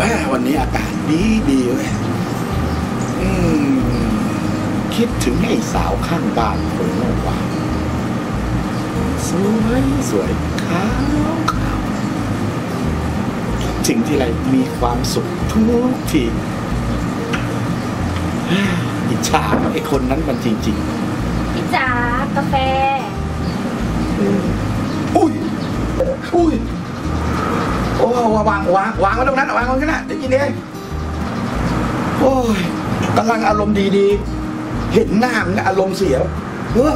อากาศดีดีเว้ยอืมคิดถึงไอ้สาวข้างบ้านคนเมื่อวานสวยสวยขาวขาวคิดถึงที่ไรมีความสุขทุกทีอิจฉาไอ้คนนั้นมันจริงพี่จ๋ากาแฟๆอุ้ยอุ้ย ว่าวางวางวางไว้ตรงนั้นวางไว้ตรงนั้นเดี๋ยวกินเองโอ้ยกำลังอารมณ์ดีๆ เห็นหน้ามันอารมณ์เสียเออ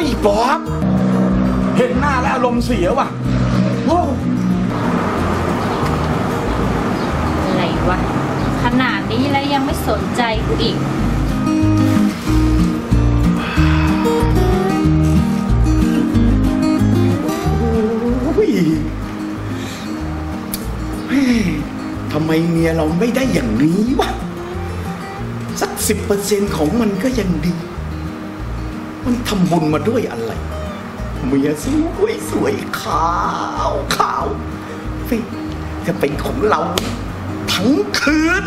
โอ้ยป๊อปเห็นหน้าแล้วอารมณ์เสียว่ะโอ้อะไรวะ ขนาดนี้แล้วยังไม่สนใจกูอีกอุ้ยเฮ้ยทำไมเมียเราไม่ได้อย่างนี้วะ สักสิบเปอร์เซ็นของมันก็ยังดี มันทำบุญมาด้วยอะไรเมียสวยสวยขาวขาวเฮ้ยจะเป็นของเราทั้งคืน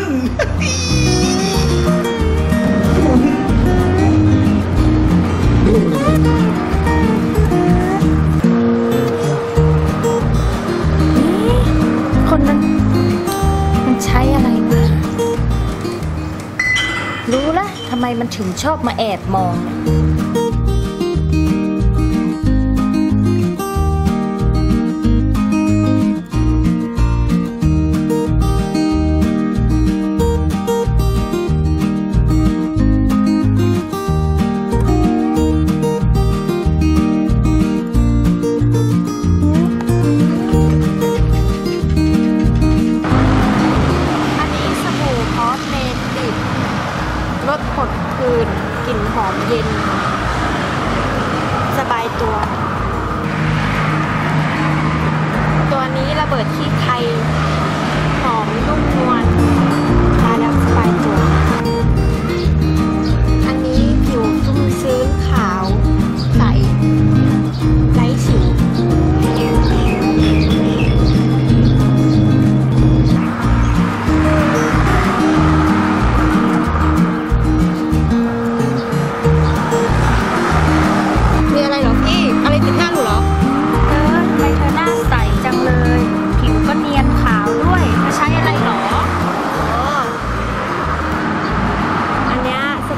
คนนั้นมันใช้อะไรมารู้ละทำไมมันถึงชอบมาแอบมองเนี่ย ตัว ตัวนี้ระเบิดขี้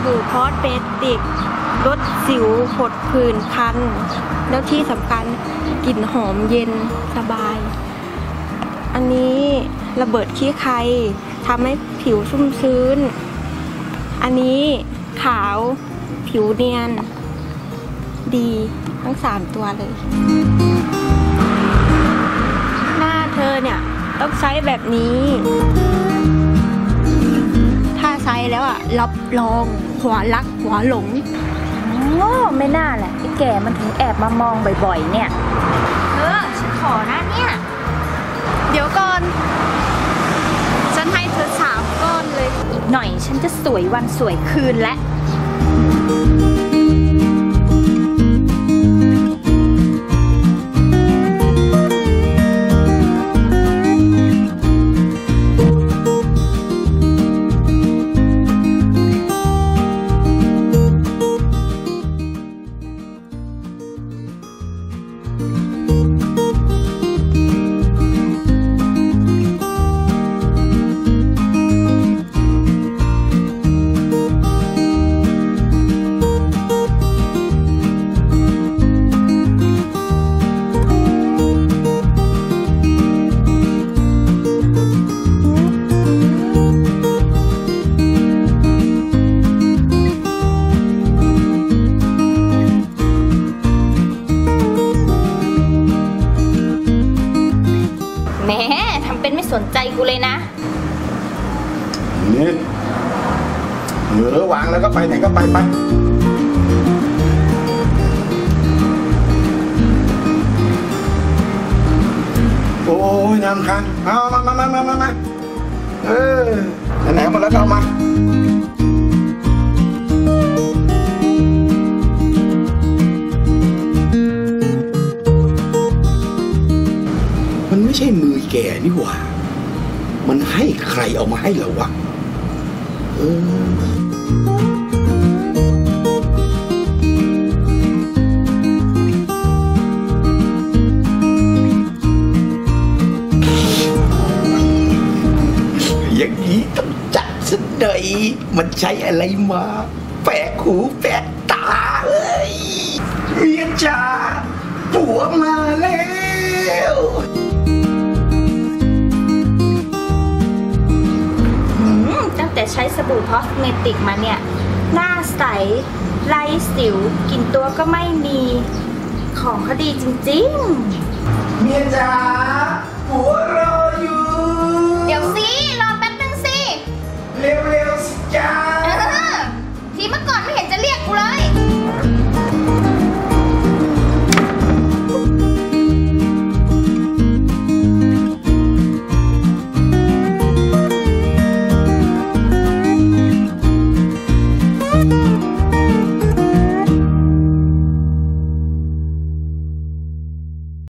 เนี้ยสบู่คอสเมติกลดสิวผดผื่นคัน แล้วที่สำคัญกลิ่นหอมเย็นสบาย อันนี้ระเบิดขี้ใครทำให้ผิวชุ่มชื้น อันนี้ขาวผิวเนียน ดีทั้งสามตัวเลย หน้าเธอเนี่ย ต้องใช้แบบนี้ รับรอง หัวรักหัวหลงโอ้ไม่น่าแหละไอ้แก่มันถึงแอบมามองบ่อยๆ เนี่ย เออ ฉันขอนะเนี่ย เดี๋ยวก่อน ฉันให้เธอสามก้อนเลย อีกหน่อยฉันจะสวยวันสวยคืนและ สนี่เออวางแล้วก็ไปไหนก็ไปไปโอ้ยน้ำค้างเอามามามามามามาเออไหนๆหมดแล้วก็เอามามันไม่ใช่มือแก่นี่หว่า มันให้ใครเอามาให้เรอวะเอออย่างนี้ต้องจัดสักหน่อยมันใช้อะไรมาแปลกหูแปลกตาเอ้ยเมียจ๋าผัวมาแล้ว ใช้สบู่คอสเมติกมาเนี่ย หน้าใสไร้สิวกลิ่นตัวก็ไม่มีของเขาดีจริงเมียจ๋าผัวเรา